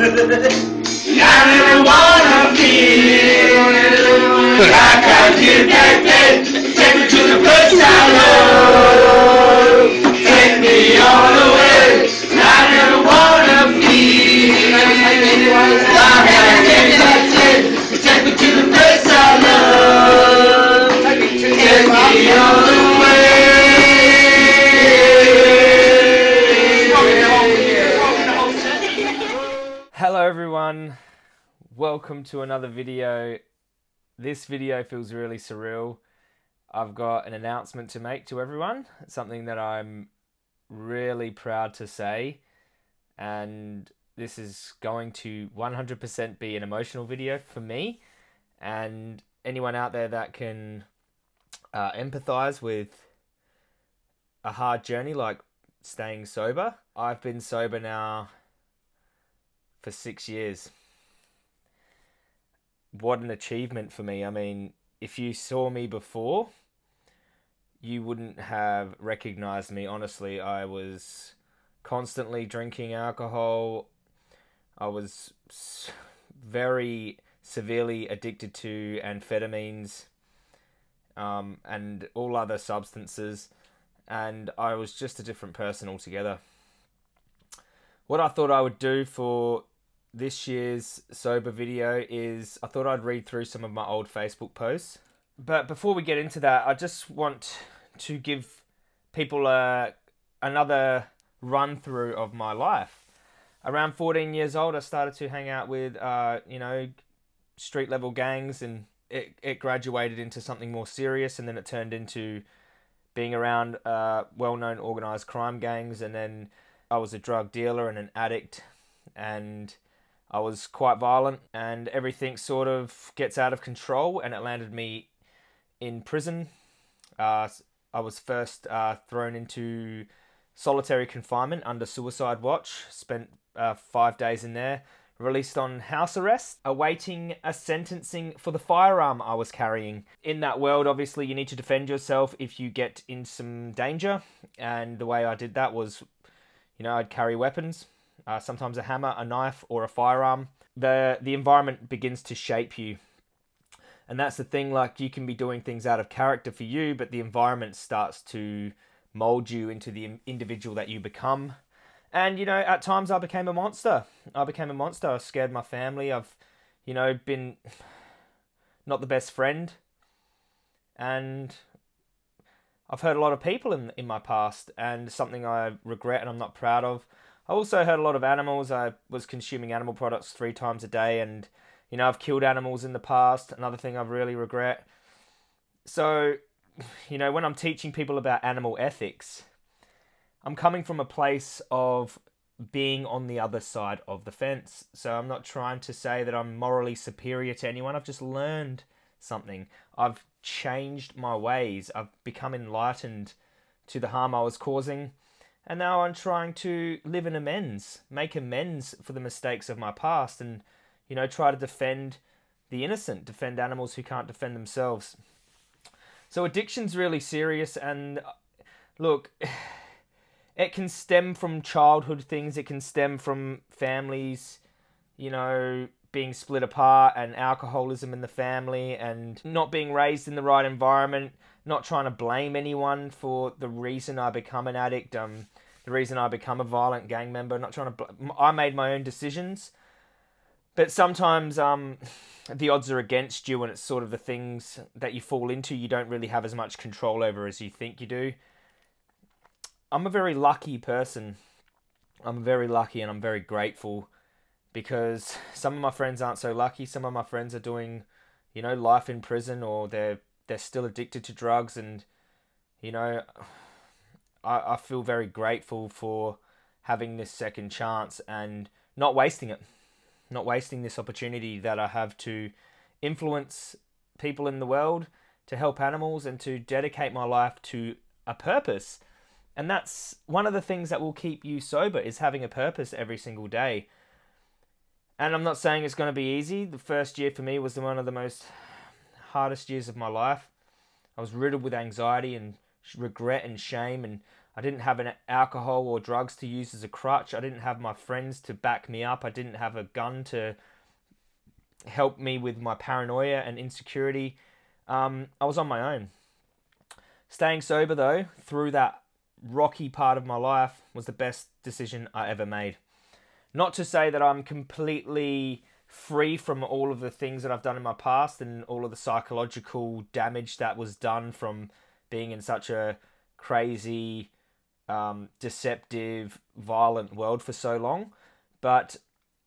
never wanna feel like I did back then. Take me to the place I welcome to another video. This video feels really surreal. I've got an announcement to make to everyone, something that I'm really proud to say, and this is going to 100% be an emotional video for me and anyone out there that can uh, empathize with a hard journey like staying sober. I've been sober now for six years. What an achievement for me. I mean, if you saw me before, you wouldn't have recognized me. Honestly, I was constantly drinking alcohol. I was very severely addicted to amphetamines um, and all other substances, and I was just a different person altogether. What I thought I would do for this year's sober video is I thought I'd read through some of my old Facebook posts. But before we get into that, I just want to give people a, another run through of my life. Around 14 years old, I started to hang out with, uh, you know, street level gangs, and it, it graduated into something more serious, and then it turned into being around uh, well known organized crime gangs, and then I was a drug dealer and an addict, and I was quite violent, and everything sort of gets out of control, and it landed me in prison. Uh, I was first uh, thrown into solitary confinement under suicide watch, spent uh, five days in there, released on house arrest, awaiting a sentencing for the firearm I was carrying. In that world, obviously, you need to defend yourself if you get in some danger, and the way I did that was, you know, I'd carry weapons, uh, sometimes a hammer, a knife, or a firearm. The the environment begins to shape you. And that's the thing, like you can be doing things out of character for you, but the environment starts to mold you into the individual that you become. And you know, at times I became a monster. I became a monster. I scared my family. I've, you know, been not the best friend. And I've hurt a lot of people in in my past, and something I regret and I'm not proud of. I also hurt a lot of animals. I was consuming animal products three times a day, and you know I've killed animals in the past. Another thing I really regret. So, you know, when I'm teaching people about animal ethics, I'm coming from a place of being on the other side of the fence. So I'm not trying to say that I'm morally superior to anyone. I've just learned something. I've changed my ways. I've become enlightened to the harm I was causing. And now I'm trying to live in amends, make amends for the mistakes of my past, and, you know, try to defend the innocent, defend animals who can't defend themselves. So addiction's really serious, and look, it can stem from childhood things, it can stem from families, you know, being split apart and alcoholism in the family and not being raised in the right environment, not trying to blame anyone for the reason I become an addict, um, the reason I become a violent gang member, not trying to I made my own decisions. But sometimes um, the odds are against you, and it's sort of the things that you fall into you don't really have as much control over as you think you do. I'm a very lucky person. I'm very lucky and I'm very grateful because some of my friends aren't so lucky. Some of my friends are doing, you know, life in prison or they're they're still addicted to drugs and you know I, I feel very grateful for having this second chance and not wasting it. Not wasting this opportunity that I have to influence people in the world, to help animals and to dedicate my life to a purpose and that's one of the things that will keep you sober is having a purpose every single day. And I'm not saying it's going to be easy. The first year for me was one of the most hardest years of my life. I was riddled with anxiety and regret and shame and I didn't have an alcohol or drugs to use as a crutch. I didn't have my friends to back me up. I didn't have a gun to help me with my paranoia and insecurity. Um, I was on my own. Staying sober, though, through that rocky part of my life was the best decision I ever made. Not to say that I'm completely free from all of the things that I've done in my past and all of the psychological damage that was done from being in such a crazy, um, deceptive, violent world for so long. But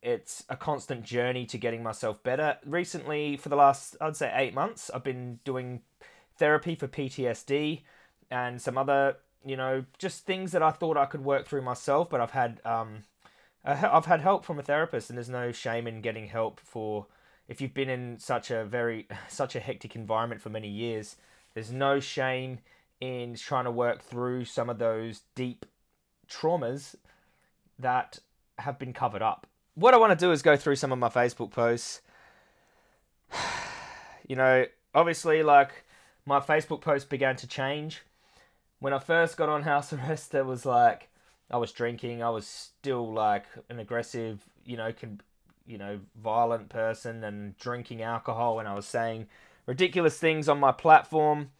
it's a constant journey to getting myself better. Recently, for the last, I'd say, eight months, I've been doing therapy for PTSD and some other, you know, just things that I thought I could work through myself. But I've had, um, I've had help from a therapist, and there's no shame in getting help for if you've been in such a very, such a hectic environment for many years. There's no shame in trying to work through some of those deep traumas that have been covered up. What I want to do is go through some of my Facebook posts. You know, obviously, like my Facebook posts began to change. When I first got on house arrest, there was like I was drinking. I was still like an aggressive, you know, can, you know, violent person and drinking alcohol, and I was saying ridiculous things on my platform.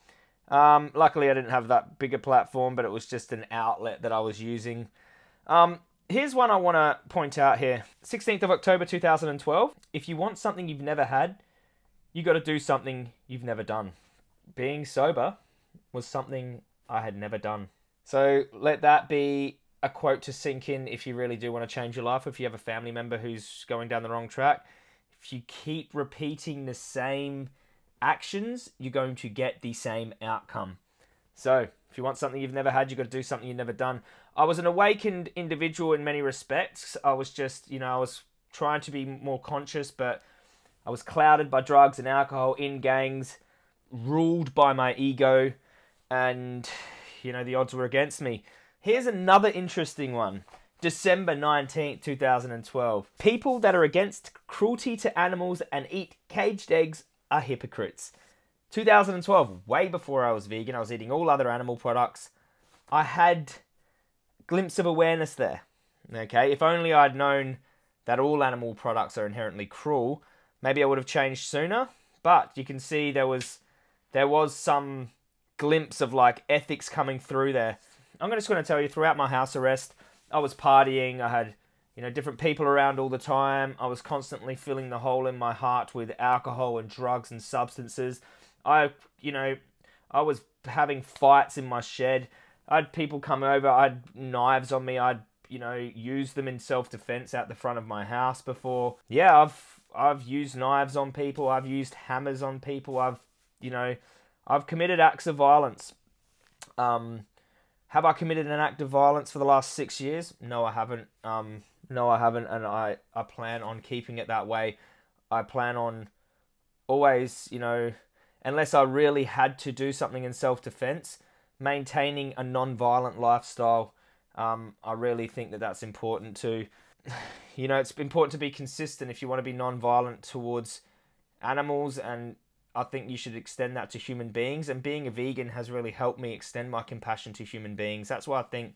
Um, luckily, I didn't have that bigger platform, but it was just an outlet that I was using. Um, here's one I want to point out here 16th of October 2012. If you want something you've never had, you got to do something you've never done. Being sober was something I had never done. So let that be a quote to sink in if you really do want to change your life. If you have a family member who's going down the wrong track, if you keep repeating the same actions, you're going to get the same outcome. So, if you want something you've never had, you've got to do something you've never done. I was an awakened individual in many respects. I was just, you know, I was trying to be more conscious, but I was clouded by drugs and alcohol in gangs, ruled by my ego, and, you know, the odds were against me. Here's another interesting one. December 19th, 2012. People that are against cruelty to animals and eat caged eggs are hypocrites. 2012, way before I was vegan, I was eating all other animal products. I had glimpse of awareness there. Okay, if only I'd known that all animal products are inherently cruel, maybe I would have changed sooner. But you can see there was there was some glimpse of like ethics coming through there. I'm just going to tell you throughout my house arrest, I was partying. I had, you know, different people around all the time. I was constantly filling the hole in my heart with alcohol and drugs and substances. I, you know, I was having fights in my shed. I had people come over. I had knives on me. I'd, you know, use them in self defense out the front of my house before. Yeah, I've I've used knives on people. I've used hammers on people. I've, you know, I've committed acts of violence. Um, have I committed an act of violence for the last six years? No, I haven't. Um, no, I haven't, and I, I plan on keeping it that way. I plan on always, you know, unless I really had to do something in self defense, maintaining a non violent lifestyle. Um, I really think that that's important to, you know, it's important to be consistent if you want to be non violent towards animals and I think you should extend that to human beings. And being a vegan has really helped me extend my compassion to human beings. That's why I think,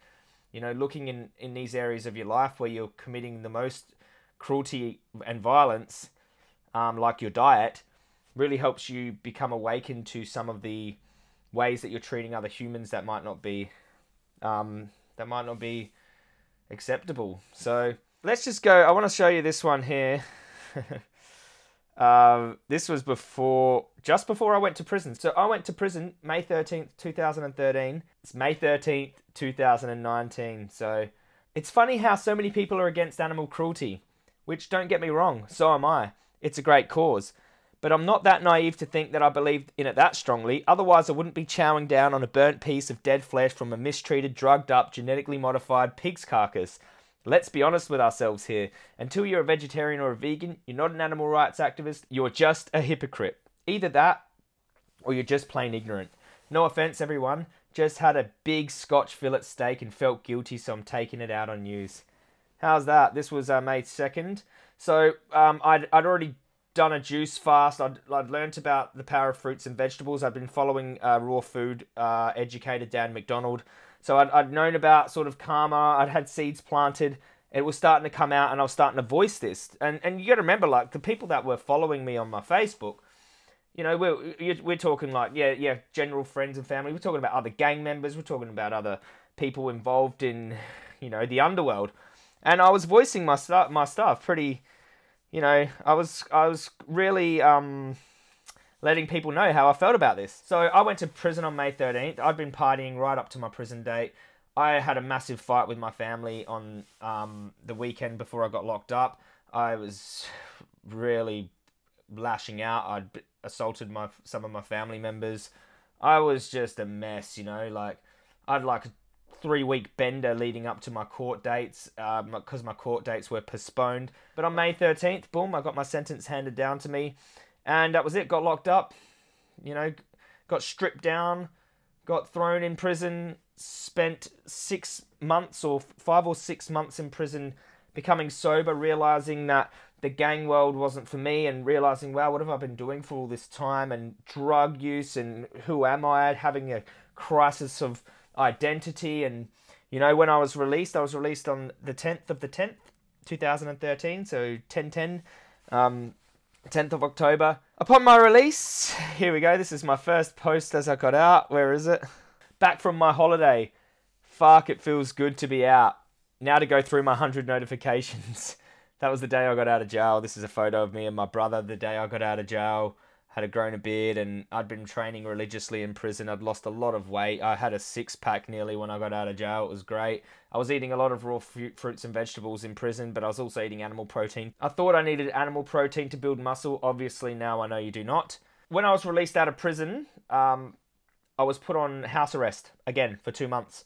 you know, looking in, in these areas of your life where you're committing the most cruelty and violence, um, like your diet, really helps you become awakened to some of the ways that you're treating other humans that might not be um, that might not be acceptable. So let's just go. I want to show you this one here. Um, this was before, just before I went to prison. So I went to prison May 13th, 2013. It's May 13th, 2019. So it's funny how so many people are against animal cruelty, which don't get me wrong, so am I. It's a great cause. But I'm not that naive to think that I believed in it that strongly, otherwise, I wouldn't be chowing down on a burnt piece of dead flesh from a mistreated, drugged up, genetically modified pig's carcass. Let's be honest with ourselves here. Until you're a vegetarian or a vegan, you're not an animal rights activist, you're just a hypocrite. Either that, or you're just plain ignorant. No offense, everyone. Just had a big scotch fillet steak and felt guilty, so I'm taking it out on news. How's that? This was uh, May 2nd. So um, I'd, I'd already done a juice fast. I'd, I'd learnt about the power of fruits and vegetables. I'd been following uh, raw food uh, educator Dan McDonald. So I'd, I'd known about sort of karma. I'd had seeds planted. It was starting to come out, and I was starting to voice this. And and you got to remember, like the people that were following me on my Facebook, you know, we're we're talking like yeah, yeah, general friends and family. We're talking about other gang members. We're talking about other people involved in, you know, the underworld. And I was voicing my stuff, my stuff pretty, you know, I was I was really um, letting people know how I felt about this. So I went to prison on May 13th. I'd been partying right up to my prison date. I had a massive fight with my family on um, the weekend before I got locked up. I was really lashing out. I'd assaulted my some of my family members. I was just a mess, you know. Like I'd like three week bender leading up to my court dates because um, my court dates were postponed. But on May thirteenth, boom, I got my sentence handed down to me, and that was it. Got locked up, you know, got stripped down, got thrown in prison. Spent six months or five or six months in prison, becoming sober, realizing that the gang world wasn't for me and realizing, wow, what have I been doing for all this time and drug use and who am I? Having a crisis of identity. And, you know, when I was released, I was released on the 10th of the 10th, 2013, so 1010, um, 10th of October. Upon my release, here we go. This is my first post as I got out. Where is it? Back from my holiday. Fuck, it feels good to be out. Now to go through my 100 notifications. that was the day I got out of jail. This is a photo of me and my brother the day I got out of jail. Had a grown a beard and I'd been training religiously in prison. I'd lost a lot of weight. I had a six pack nearly when I got out of jail. It was great. I was eating a lot of raw fruits and vegetables in prison, but I was also eating animal protein. I thought I needed animal protein to build muscle. Obviously, now I know you do not. When I was released out of prison, um, I was put on house arrest again for two months.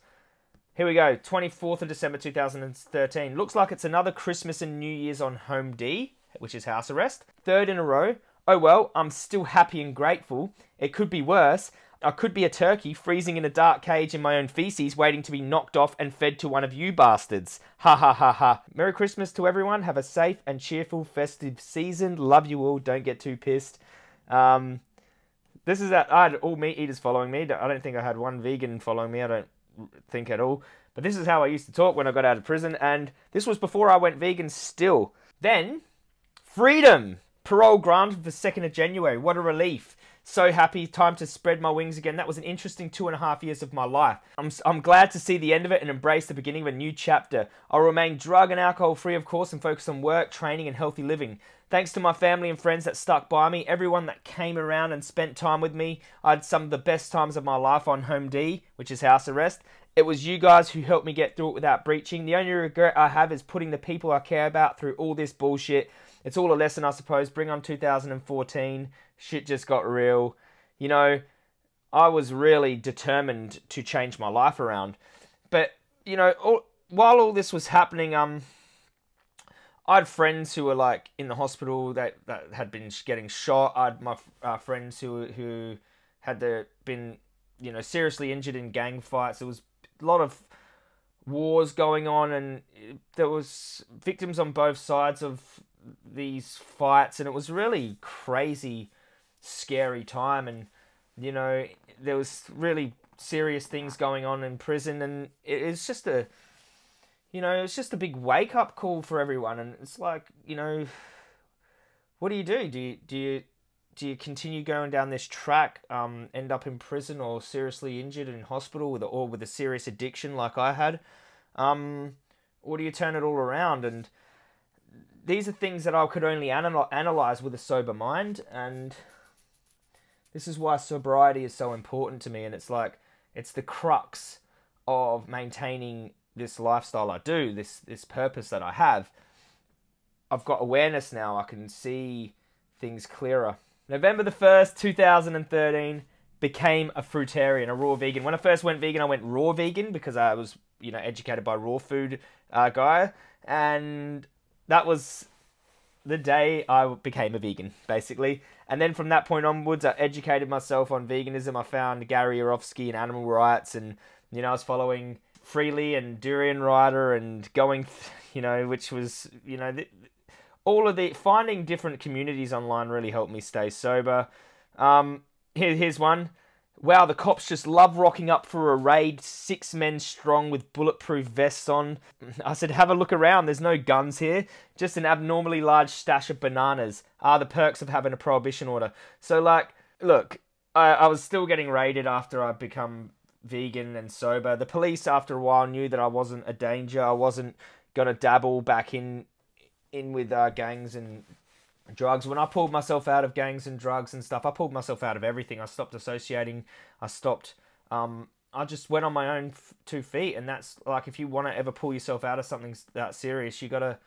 Here we go, 24th of December 2013. Looks like it's another Christmas and New Year's on Home D, which is house arrest. Third in a row. Oh well, I'm still happy and grateful. It could be worse. I could be a turkey freezing in a dark cage in my own feces, waiting to be knocked off and fed to one of you bastards. Ha ha ha ha. Merry Christmas to everyone. Have a safe and cheerful festive season. Love you all. Don't get too pissed. Um, this is that I had all meat eaters following me. I don't think I had one vegan following me. I don't think at all. But this is how I used to talk when I got out of prison, and this was before I went vegan still. Then, freedom! Parole granted for 2nd of January. What a relief. So happy. Time to spread my wings again. That was an interesting two and a half years of my life. I'm, I'm glad to see the end of it and embrace the beginning of a new chapter. I'll remain drug and alcohol free, of course, and focus on work, training, and healthy living. Thanks to my family and friends that stuck by me, everyone that came around and spent time with me. I had some of the best times of my life on Home D, which is house arrest. It was you guys who helped me get through it without breaching. The only regret I have is putting the people I care about through all this bullshit. It's all a lesson, I suppose. Bring on 2014. Shit just got real. You know, I was really determined to change my life around. But, you know, all, while all this was happening, um, I had friends who were like in the hospital that, that had been getting shot. I had my uh, friends who who had the, been you know seriously injured in gang fights. There was a lot of wars going on, and there was victims on both sides of these fights, and it was really crazy, scary time. And you know, there was really serious things going on in prison, and it's just a, you know, it's just a big wake up call for everyone. And it's like, you know, what do you do? Do you do you do you continue going down this track, um, end up in prison or seriously injured in hospital with a, or with a serious addiction like I had, um, or do you turn it all around? And these are things that I could only anal- analyze with a sober mind, and this is why sobriety is so important to me. And it's like it's the crux of maintaining this lifestyle I do, this this purpose that I have. I've got awareness now. I can see things clearer. November the 1st, 2013, became a fruitarian, a raw vegan. When I first went vegan, I went raw vegan because I was, you know, educated by raw food uh, guy. And that was the day I became a vegan, basically. And then from that point onwards, I educated myself on veganism. I found Gary Yourofsky and animal rights, and you know, I was following Freelee and Durian Rider, and going, you know, which was, you know, all of the finding different communities online really helped me stay sober. Um, here, here's one. Wow, the cops just love rocking up for a raid, six men strong with bulletproof vests on. I said, have a look around, there's no guns here, just an abnormally large stash of bananas. Ah, the perks of having a prohibition order. So, like, look, I, I was still getting raided after I'd become vegan and sober. The police, after a while, knew that I wasn't a danger. I wasn't gonna dabble back in in with uh, gangs and drugs. When I pulled myself out of gangs and drugs and stuff, I pulled myself out of everything. I stopped associating. I stopped. Um, I just went on my own f- two feet, and that's like if you want to ever pull yourself out of something that serious, you gotta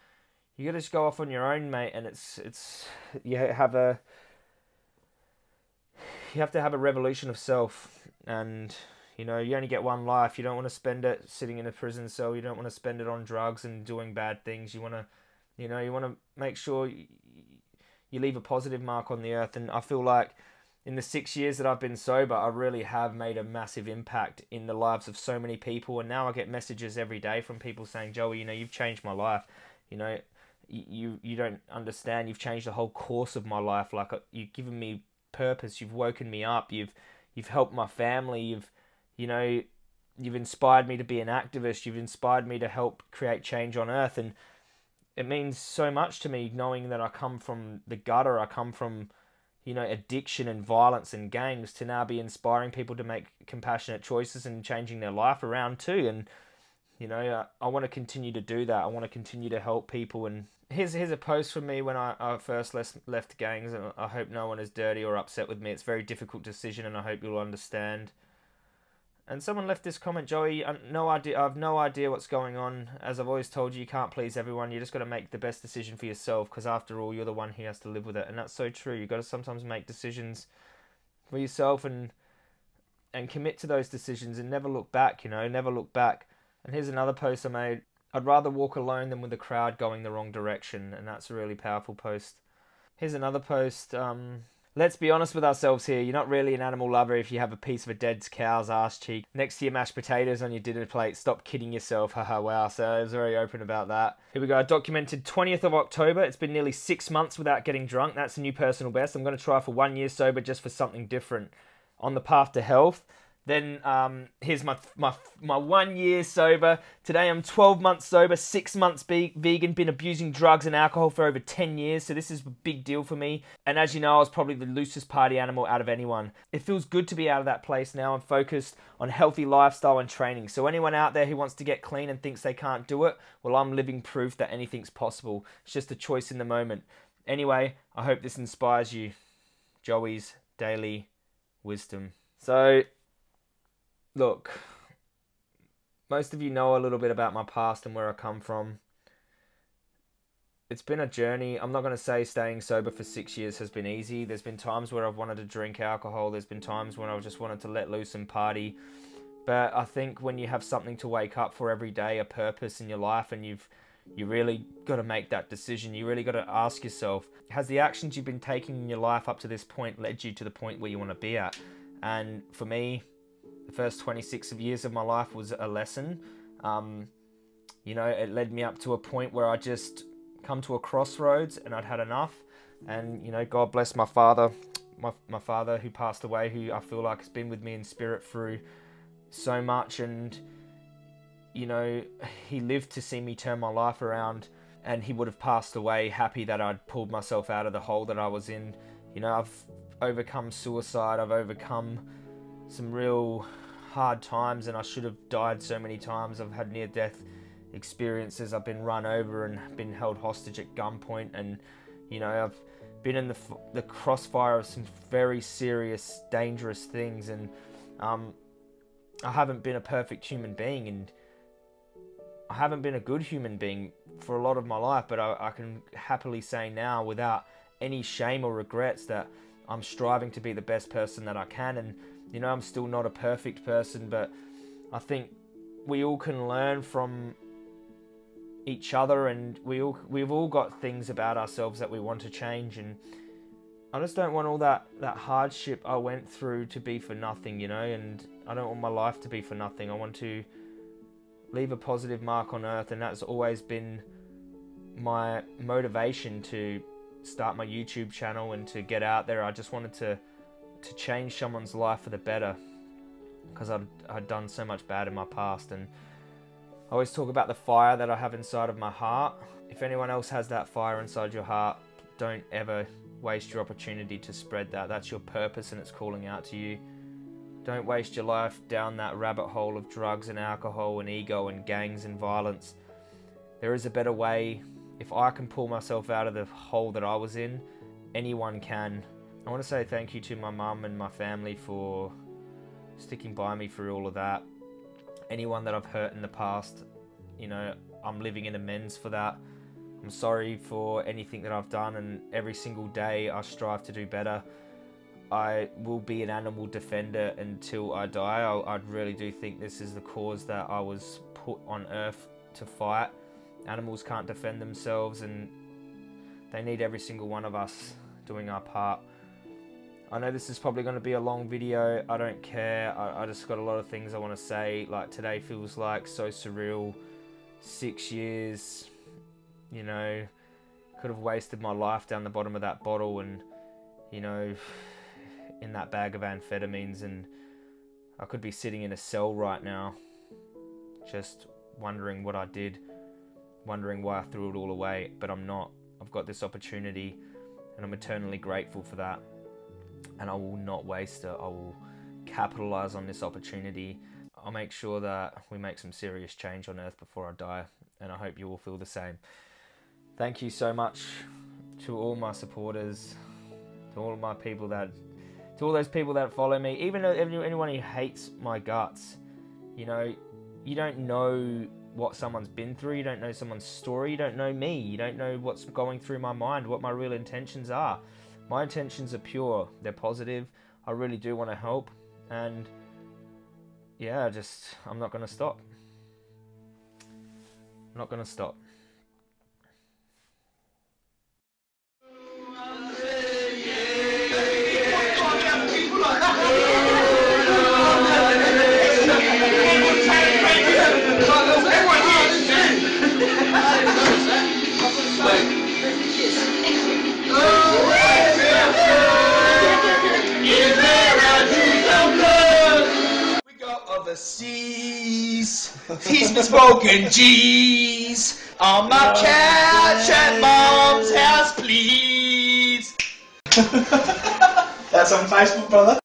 you gotta just go off on your own, mate. And it's it's you have a you have to have a revolution of self, and you know you only get one life. You don't want to spend it sitting in a prison cell. You don't want to spend it on drugs and doing bad things. You want to, you know, you want to make sure you leave a positive mark on the earth. And I feel like in the six years that I've been sober, I really have made a massive impact in the lives of so many people. And now I get messages every day from people saying, Joey, you know, you've changed my life. You know, you you don't understand. You've changed the whole course of my life. Like uh, you've given me purpose. You've woken me up. You've you've helped my family. You've you know you've inspired me to be an activist. You've inspired me to help create change on earth. And it means so much to me knowing that I come from the gutter. I come from, you know, addiction and violence and gangs to now be inspiring people to make compassionate choices and changing their life around too. And, you know, uh, I, I want to continue to do that. I want to continue to help people. And here's here's a post from me when I, I first left, left gangs. And I hope no one is dirty or upset with me. It's a very difficult decision, and I hope you'll understand. And someone left this comment, Joey. No idea. I've no idea what's going on. As I've always told you, you can't please everyone. You just got to make the best decision for yourself. Because after all, you're the one who has to live with it, and that's so true. You got to sometimes make decisions for yourself and and commit to those decisions and never look back. You know, never look back. And here's another post I made. I'd rather walk alone than with a crowd going the wrong direction, and that's a really powerful post. Here's another post. Um, Let's be honest with ourselves here. You're not really an animal lover if you have a piece of a dead cow's ass cheek next to your mashed potatoes on your dinner plate. Stop kidding yourself. Haha, wow. So I was very open about that. Here we go. Documented 20th of October. It's been nearly six months without getting drunk. That's a new personal best. I'm going to try for one year sober just for something different. On the path to health. Then um, here's my my my one year sober. Today I'm 12 months sober, six months be- vegan. Been abusing drugs and alcohol for over 10 years, so this is a big deal for me. And as you know, I was probably the loosest party animal out of anyone. It feels good to be out of that place now. I'm focused on healthy lifestyle and training. So anyone out there who wants to get clean and thinks they can't do it, well, I'm living proof that anything's possible. It's just a choice in the moment. Anyway, I hope this inspires you. Joey's daily wisdom. So look, most of you know a little bit about my past and where I come from. It's been a journey. I'm not going to say staying sober for six years has been easy. There's been times where I've wanted to drink alcohol. There's been times when I've just wanted to let loose and party. But I think when you have something to wake up for every day, a purpose in your life, and you've you really got to make that decision. You really got to ask yourself: Has the actions you've been taking in your life up to this point led you to the point where you want to be at? And for me, the first 26 of years of my life was a lesson. Um, you know, it led me up to a point where I just come to a crossroads and I'd had enough. And, you know, God bless my father, my, my father who passed away, who I feel like has been with me in spirit through so much. And, you know, he lived to see me turn my life around and he would have passed away happy that I'd pulled myself out of the hole that I was in. You know, I've overcome suicide, I've overcome some real hard times, and I should have died so many times. I've had near death experiences. I've been run over and been held hostage at gunpoint, and you know, I've been in the the crossfire of some very serious, dangerous things, and um, I haven't been a perfect human being, and I haven't been a good human being for a lot of my life. But I, I can happily say now, without any shame or regrets, that I'm striving to be the best person that I can, and you know, I'm still not a perfect person, but I think we all can learn from each other and we all we've all got things about ourselves that we want to change and I just don't want all that that hardship I went through to be for nothing, you know, and I don't want my life to be for nothing. I want to leave a positive mark on earth and that's always been my motivation to start my YouTube channel and to get out there. I just wanted to to change someone's life for the better because I'd, I'd done so much bad in my past and I always talk about the fire that I have inside of my heart. If anyone else has that fire inside your heart, don't ever waste your opportunity to spread that. That's your purpose and it's calling out to you. Don't waste your life down that rabbit hole of drugs and alcohol and ego and gangs and violence. There is a better way. If I can pull myself out of the hole that I was in, anyone can. I want to say thank you to my mum and my family for sticking by me through all of that. Anyone that I've hurt in the past, you know, I'm living in amends for that. I'm sorry for anything that I've done, and every single day I strive to do better. I will be an animal defender until I die. I, I really do think this is the cause that I was put on earth to fight. Animals can't defend themselves, and they need every single one of us doing our part. I know this is probably going to be a long video. I don't care. I, I just got a lot of things I want to say. Like today feels like so surreal. Six years, you know, could have wasted my life down the bottom of that bottle and, you know, in that bag of amphetamines and I could be sitting in a cell right now just wondering what I did, wondering why I threw it all away, but I'm not. I've got this opportunity and I'm eternally grateful for that. And I will not waste it. I will capitalize on this opportunity. I'll make sure that we make some serious change on earth before I die, and I hope you all feel the same. Thank you so much to all my supporters, to all my people that to all those people that follow me, even anyone who hates my guts, you know, you don't know what someone's been through, you don't know someone's story, you don't know me, you don't know what's going through my mind, what my real intentions are. My intentions are pure, they're positive. I really do want to help, and yeah, just I'm not going to stop. I'm not going to stop. Overseas. He's been smoking G's on my couch at mom's house, please. That's on Facebook, brother.